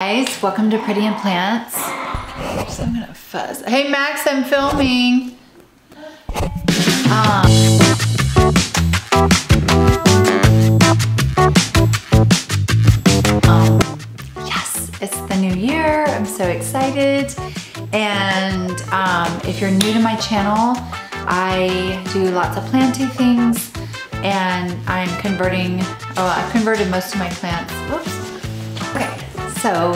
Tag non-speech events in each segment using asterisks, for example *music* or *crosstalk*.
guys, welcome to Pretty in Plants. So I'm gonna fuzz. Hey Max, I'm filming. Um, um, yes, it's the new year. I'm so excited. And um, if you're new to my channel, I do lots of planty things and I'm converting, oh, I've converted most of my plants. Whoops. So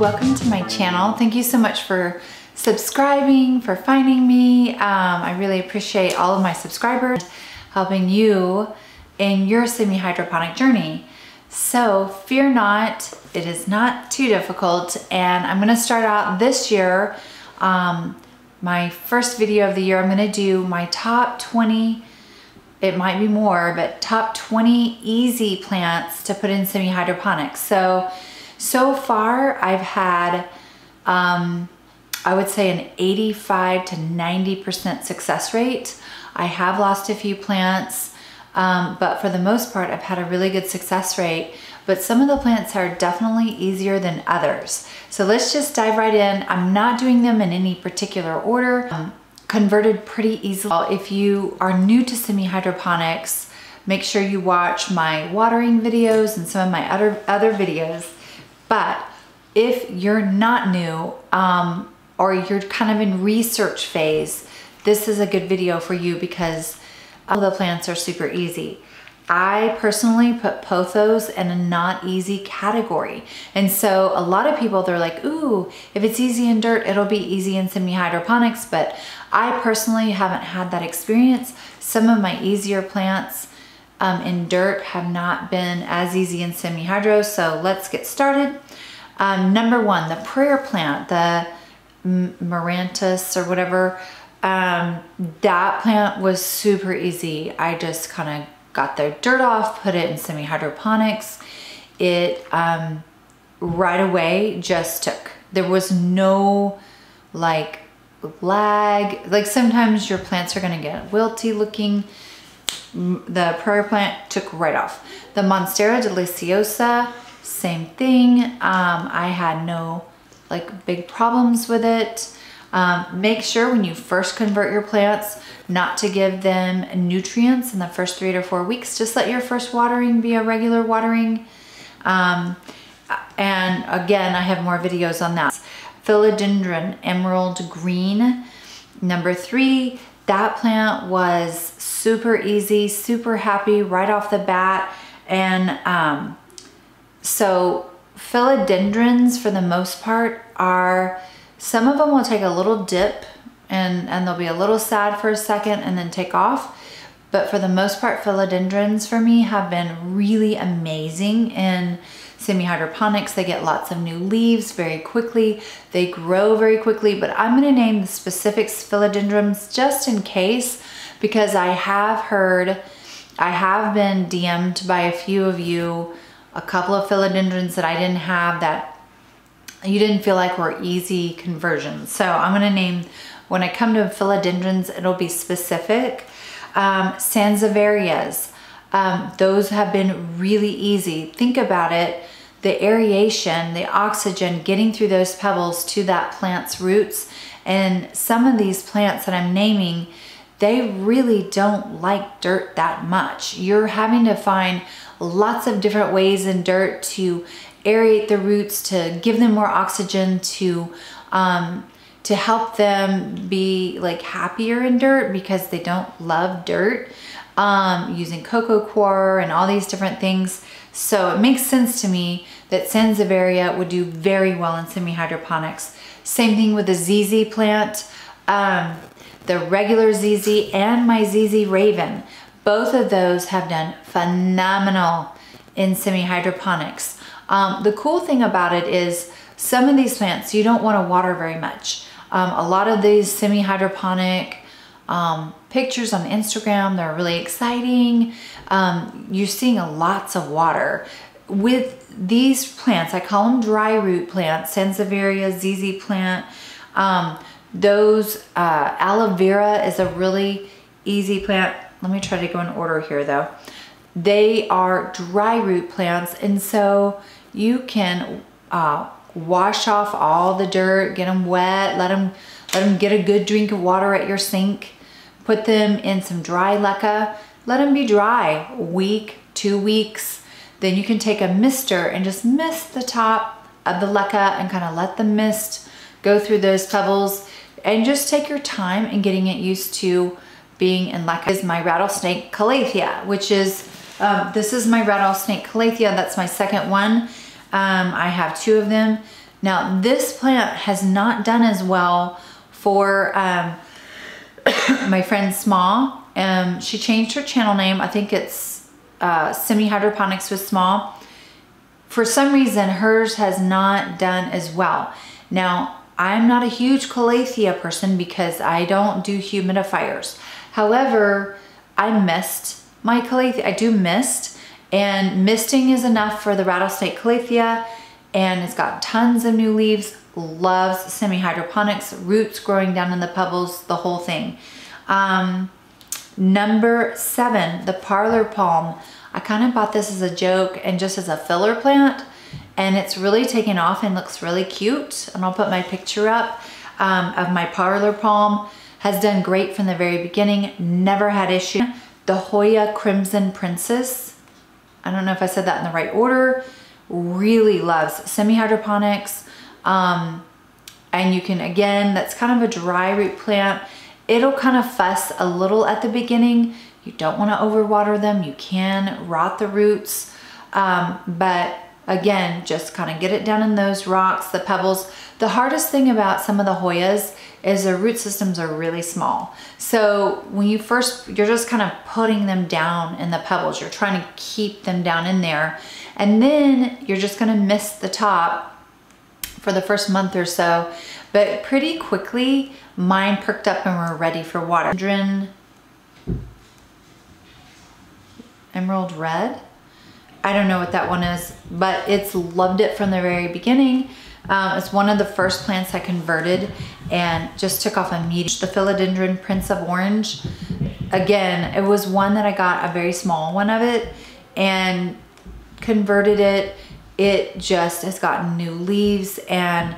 welcome to my channel. Thank you so much for subscribing, for finding me. Um, I really appreciate all of my subscribers helping you in your semi-hydroponic journey. So fear not, it is not too difficult. And I'm gonna start out this year, um, my first video of the year, I'm gonna do my top 20, it might be more, but top 20 easy plants to put in semi-hydroponics. So, so far I've had, um, I would say an 85 to 90% success rate. I have lost a few plants. Um, but for the most part, I've had a really good success rate. But some of the plants are definitely easier than others. So let's just dive right in. I'm not doing them in any particular order. Um, converted pretty easily. If you are new to semi-hydroponics, make sure you watch my watering videos and some of my other, other videos. But if you're not new um, or you're kind of in research phase, this is a good video for you because all the plants are super easy. I personally put pothos in a not easy category. And so a lot of people, they're like, ooh, if it's easy in dirt, it'll be easy in semi-hydroponics. But I personally haven't had that experience. Some of my easier plants um, in dirt have not been as easy in semi-hydro. So let's get started. Um, number one, the prayer plant, the Marantus or whatever, um, that plant was super easy. I just kind of got the dirt off, put it in semi-hydroponics. It um, right away just took. There was no like lag. Like sometimes your plants are gonna get wilty looking. The prayer plant took right off. The Monstera deliciosa, same thing. Um, I had no like big problems with it. Um, make sure when you first convert your plants not to give them nutrients in the first three to four weeks. Just let your first watering be a regular watering. Um, and again, I have more videos on that. Philodendron Emerald Green. Number three, that plant was super easy, super happy right off the bat. And um, so philodendrons for the most part are some of them will take a little dip and, and they'll be a little sad for a second and then take off. But for the most part, philodendrons for me have been really amazing in semi-hydroponics. They get lots of new leaves very quickly. They grow very quickly, but I'm gonna name the specific philodendrons just in case because I have heard, I have been DM'd by a few of you, a couple of philodendrons that I didn't have that you didn't feel like were easy conversions. So I'm gonna name, when I come to philodendrons, it'll be specific. Um, um, those have been really easy. Think about it, the aeration, the oxygen getting through those pebbles to that plant's roots. And some of these plants that I'm naming, they really don't like dirt that much. You're having to find lots of different ways in dirt to aerate the roots, to give them more oxygen, to um, to help them be like happier in dirt because they don't love dirt. Um, using coco coir and all these different things. So it makes sense to me that Sansevieria would do very well in semi-hydroponics. Same thing with the ZZ plant, um, the regular ZZ and my ZZ Raven. Both of those have done phenomenal in semi-hydroponics. Um, the cool thing about it is some of these plants you don't want to water very much. Um, a lot of these semi-hydroponic um, pictures on Instagram, they're really exciting. Um, you're seeing lots of water. With these plants, I call them dry root plants, Sansevieria, ZZ plant, um, those, uh, aloe vera is a really easy plant. Let me try to go in order here though. They are dry root plants and so you can uh, wash off all the dirt, get them wet, let them, let them get a good drink of water at your sink. Put them in some dry leca. Let them be dry week, two weeks. Then you can take a mister and just mist the top of the leca and kind of let the mist go through those pebbles and just take your time in getting it used to being in leca. Is my rattlesnake calathea, which is, um, this is my rattlesnake calathea. That's my second one. Um, I have two of them. Now this plant has not done as well for um, *coughs* my friend Small. Um, she changed her channel name. I think it's uh, Semi Hydroponics with Small. For some reason, hers has not done as well. Now, I'm not a huge calathea person because I don't do humidifiers. However, I mist my calathea. I do mist and misting is enough for the rattlesnake calathea and it's got tons of new leaves, loves semi-hydroponics, roots growing down in the pebbles, the whole thing. Um, number seven, the parlor palm. I kind of bought this as a joke and just as a filler plant and it's really taken off and looks really cute. And I'll put my picture up um, of my parlor palm. Has done great from the very beginning, never had issue. The Hoya Crimson Princess. I don't know if I said that in the right order. Really loves semi-hydroponics. Um, and you can, again, that's kind of a dry root plant. It'll kind of fuss a little at the beginning. You don't want to overwater them. You can rot the roots. Um, but again, just kind of get it down in those rocks, the pebbles. The hardest thing about some of the Hoyas is their root systems are really small. So when you first, you're just kind of putting them down in the pebbles. You're trying to keep them down in there. And then you're just gonna miss the top for the first month or so. But pretty quickly, mine perked up and were ready for water. Emerald red. I don't know what that one is, but it's loved it from the very beginning. Um, it's one of the first plants I converted and just took off immediately. The Philodendron Prince of Orange. Again, it was one that I got a very small one of it and converted it. It just has gotten new leaves and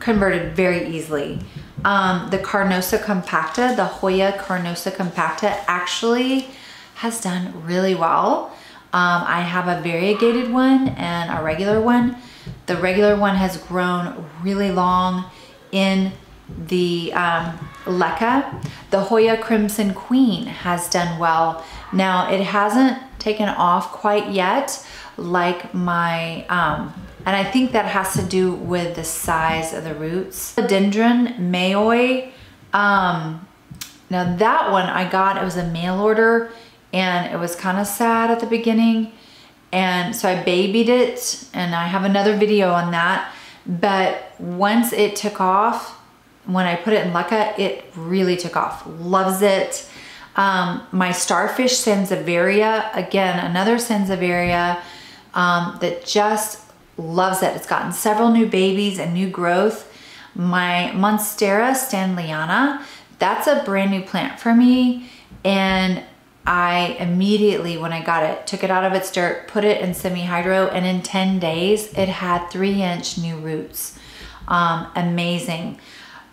converted very easily. Um, the Carnosa compacta, the Hoya Carnosa compacta actually has done really well. Um, I have a variegated one and a regular one. The regular one has grown really long in the um, leca. The Hoya Crimson Queen has done well. Now it hasn't taken off quite yet like my, um, and I think that has to do with the size of the roots. The Dendron Mayoi, um, now that one I got, it was a mail order and it was kind of sad at the beginning and so I babied it and I have another video on that. But once it took off, when I put it in leca, it really took off. Loves it. Um, my starfish Sansevieria, again, another Sansevieria um, that just loves it. It's gotten several new babies and new growth. My Monstera standleyana, that's a brand new plant for me. And I immediately, when I got it, took it out of its dirt, put it in semi-hydro, and in 10 days, it had three inch new roots. Um, amazing.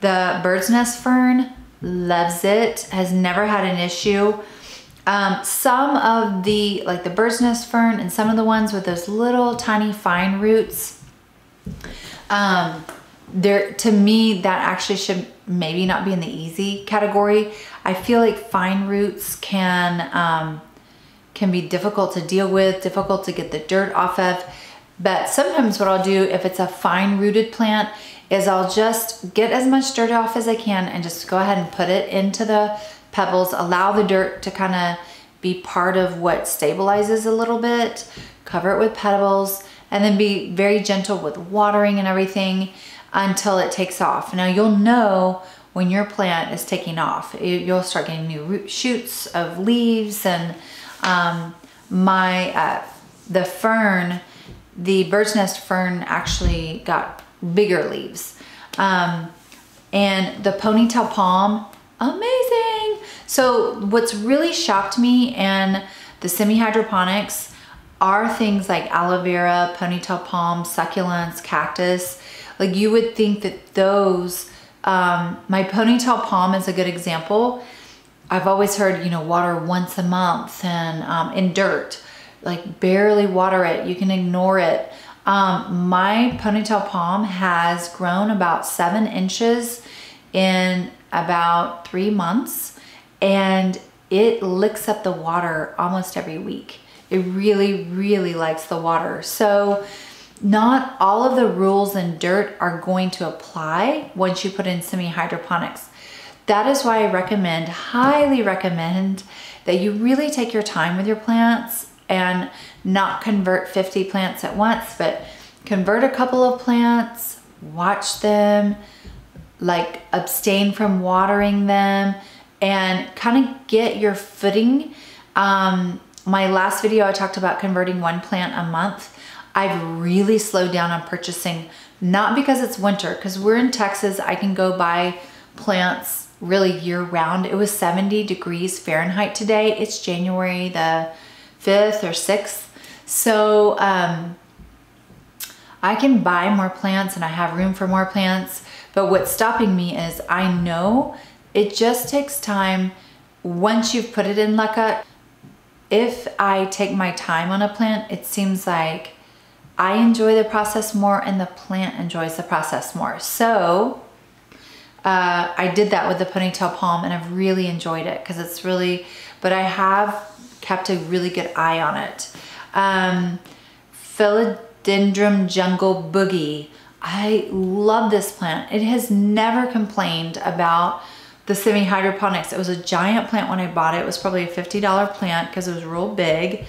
The bird's nest fern, loves it, has never had an issue. Um, some of the, like the bird's nest fern and some of the ones with those little tiny fine roots, um, there to me that actually should maybe not be in the easy category. I feel like fine roots can um, can be difficult to deal with, difficult to get the dirt off of. But sometimes what I'll do if it's a fine rooted plant is I'll just get as much dirt off as I can and just go ahead and put it into the pebbles, allow the dirt to kind of be part of what stabilizes a little bit, cover it with pebbles, and then be very gentle with watering and everything until it takes off. Now you'll know when your plant is taking off. You'll start getting new root shoots of leaves and um, my, uh, the fern, the bird's nest fern actually got bigger leaves. Um, and the ponytail palm, amazing. So what's really shocked me and the semi-hydroponics are things like aloe vera, ponytail palm, succulents, cactus. Like you would think that those, um, my ponytail palm is a good example. I've always heard, you know, water once a month and um, in dirt, like barely water it. You can ignore it. Um, my ponytail palm has grown about seven inches in about three months and it licks up the water almost every week. It really, really likes the water. So not all of the rules and dirt are going to apply once you put in semi-hydroponics. That is why I recommend, highly recommend that you really take your time with your plants and not convert 50 plants at once, but convert a couple of plants, watch them, like abstain from watering them and kind of get your footing. Um, my last video, I talked about converting one plant a month. I've really slowed down on purchasing, not because it's winter, because we're in Texas, I can go buy plants really year round. It was 70 degrees Fahrenheit today. It's January the 5th or 6th. So um, I can buy more plants and I have room for more plants. But what's stopping me is I know it just takes time once you've put it in LECA. If I take my time on a plant, it seems like I enjoy the process more and the plant enjoys the process more. So uh, I did that with the ponytail palm and I've really enjoyed it because it's really, but I have kept a really good eye on it. Um, Philodendron Jungle Boogie. I love this plant. It has never complained about the semi-hydroponics. It was a giant plant when I bought it. It was probably a $50 plant because it was real big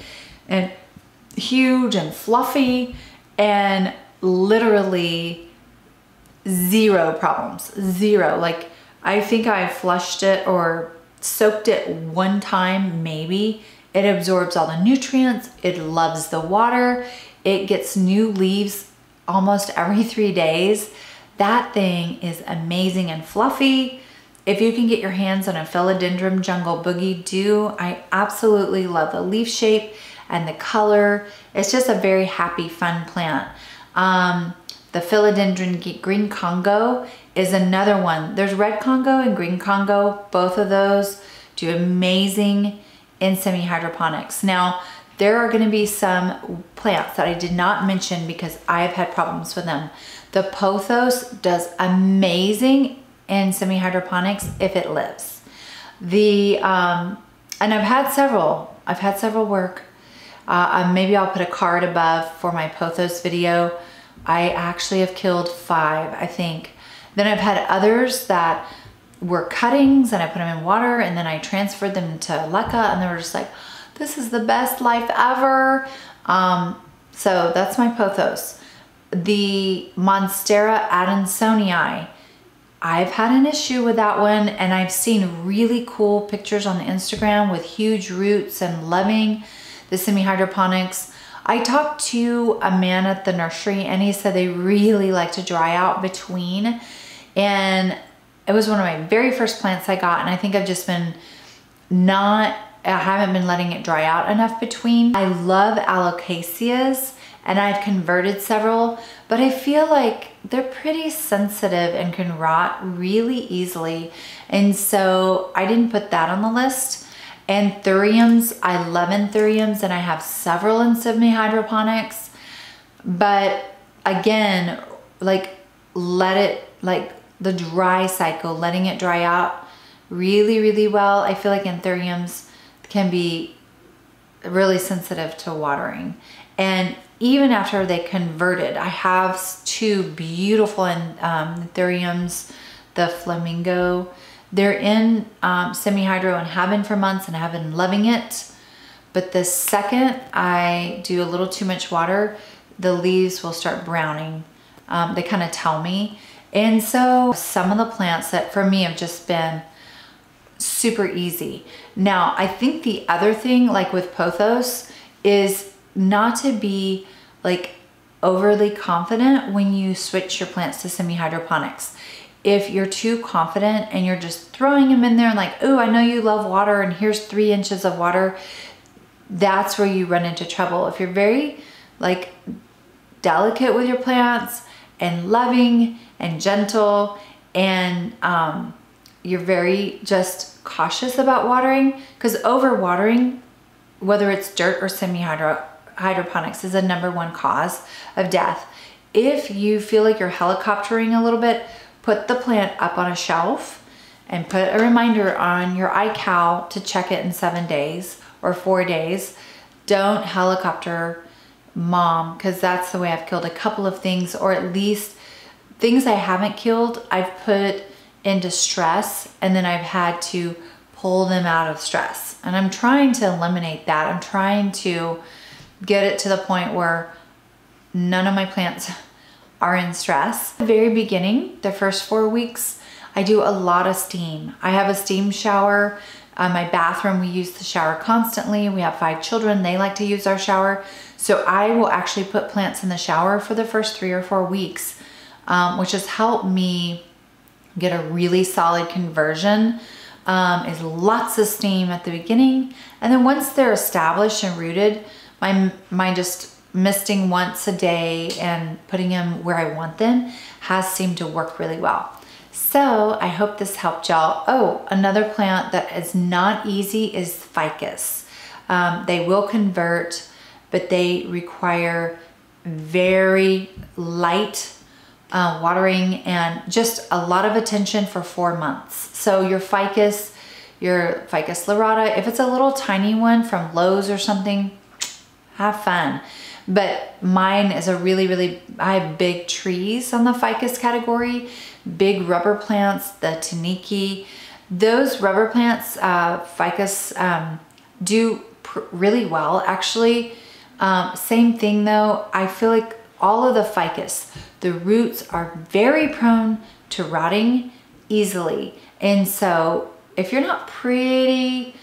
and huge and fluffy and literally zero problems, zero. Like I think I flushed it or soaked it one time, maybe. It absorbs all the nutrients. It loves the water. It gets new leaves almost every *laughs* three days. That thing is amazing and fluffy. If you can get your hands on a Philodendron Jungle Boogie, do. I absolutely love the leaf shape and the color. It's just a very happy, fun plant. Um, the Philodendron Green Congo is another one. There's Red Congo and Green Congo. Both of those do amazing in semi-hydroponics. Now, there are gonna be some plants that I did not mention because I've had problems with them. The pothos does amazing in semi-hydroponics if it lives. The, um, and I've had several, I've had several work. Uh, um, maybe I'll put a card above for my pothos video. I actually have killed five, I think. Then I've had others that were cuttings and I put them in water and then I transferred them to LECA and they were just like, this is the best life ever. Um, so that's my pothos. The Monstera adansonii, I've had an issue with that one and I've seen really cool pictures on Instagram with huge roots and loving the semi-hydroponics. I talked to a man at the nursery and he said they really like to dry out between and it was one of my very first plants I got and I think I've just been not, I haven't been letting it dry out enough between. I love alocasias and I've converted several, but I feel like they're pretty sensitive and can rot really easily. And so I didn't put that on the list. And Anthuriums, I love anthuriums and I have several in semi-hydroponics, but again, like let it, like the dry cycle, letting it dry out really, really well. I feel like anthuriums can be really sensitive to watering. And even after they converted, I have two beautiful um, anthuriums, the flamingo. They're in um, semi-hydro and have been for months and have been loving it. But the second I do a little too much water, the leaves will start browning. Um, they kind of tell me. And so some of the plants that for me have just been super easy. Now, I think the other thing, like with pothos, is not to be like overly confident when you switch your plants to semi-hydroponics. If you're too confident and you're just throwing them in there and like, oh, I know you love water and here's three inches of water, that's where you run into trouble. If you're very like delicate with your plants and loving and gentle and um, you're very just cautious about watering because over watering, whether it's dirt or semi-hydro hydroponics is a number one cause of death. If you feel like you're helicoptering a little bit, put the plant up on a shelf and put a reminder on your iCal to check it in seven days or four days. Don't helicopter mom because that's the way I've killed a couple of things or at least things I haven't killed I've put into stress and then I've had to pull them out of stress and I'm trying to eliminate that I'm trying to get it to the point where none of my plants *laughs* are in stress. the very beginning, the first four weeks, I do a lot of steam. I have a steam shower. Uh, my bathroom, we use the shower constantly. We have five children. They like to use our shower. So I will actually put plants in the shower for the first three or four weeks, um, which has helped me get a really solid conversion um, is lots of steam at the beginning. And then once they're established and rooted, my, my just misting once a day and putting them where I want them has seemed to work really well. So I hope this helped y'all. Oh, another plant that is not easy is ficus. Um, they will convert, but they require very light uh, watering and just a lot of attention for four months. So your ficus, your ficus lyrata, if it's a little tiny one from Lowe's or something, have fun. But mine is a really, really, I have big trees on the ficus category, big rubber plants, the Tineke. Those rubber plants, uh, ficus, um, do really well. Actually, um, same thing though, I feel like all of the ficus, the roots are very prone to rotting easily. And so if you're not pretty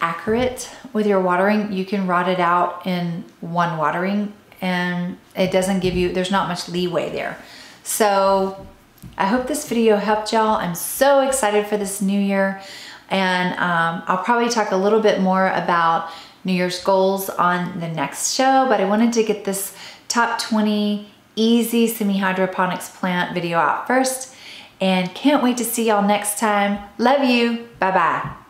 accurate with your watering, you can rot it out in one watering and it doesn't give you, there's not much leeway there. So I hope this video helped y'all. I'm so excited for this new year. And um, I'll probably talk a little bit more about New Year's goals on the next show, but I wanted to get this top 20 easy semi-hydroponics plant video out first and can't wait to see y'all next time. Love you. Bye-bye.